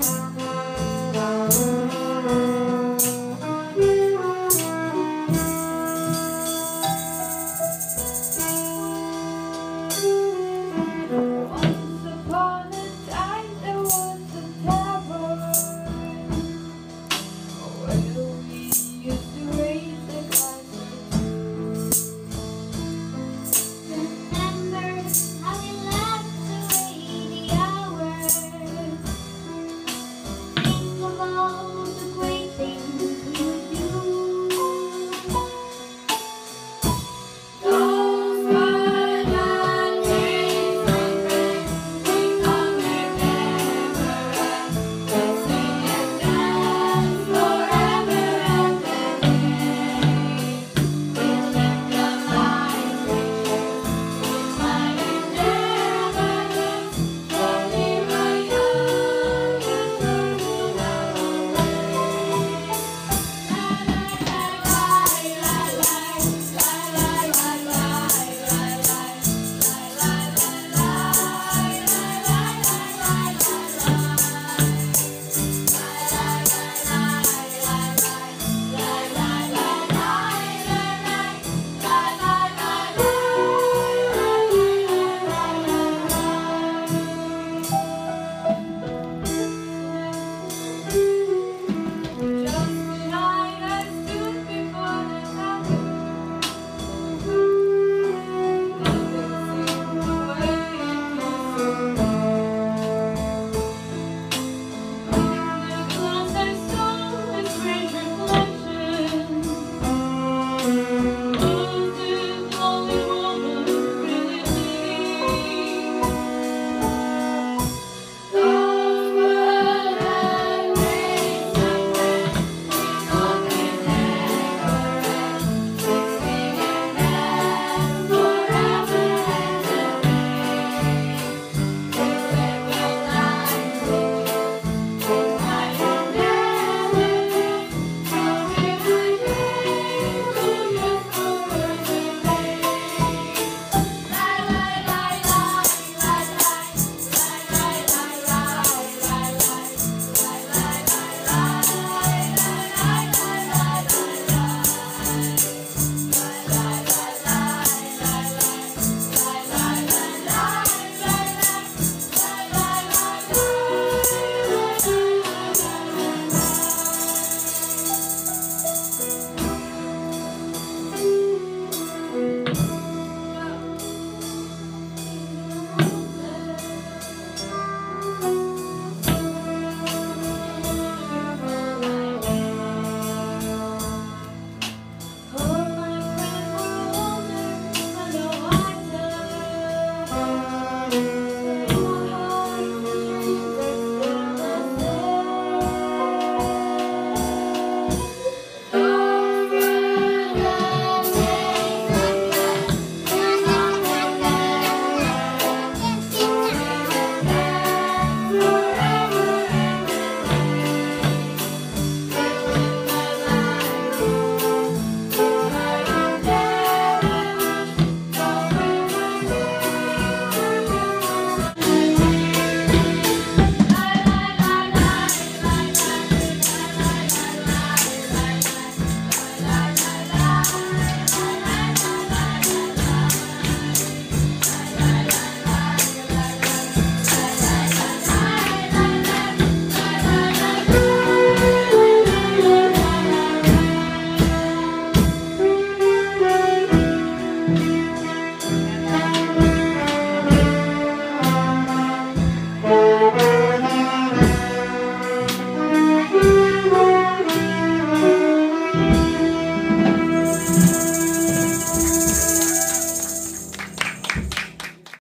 you.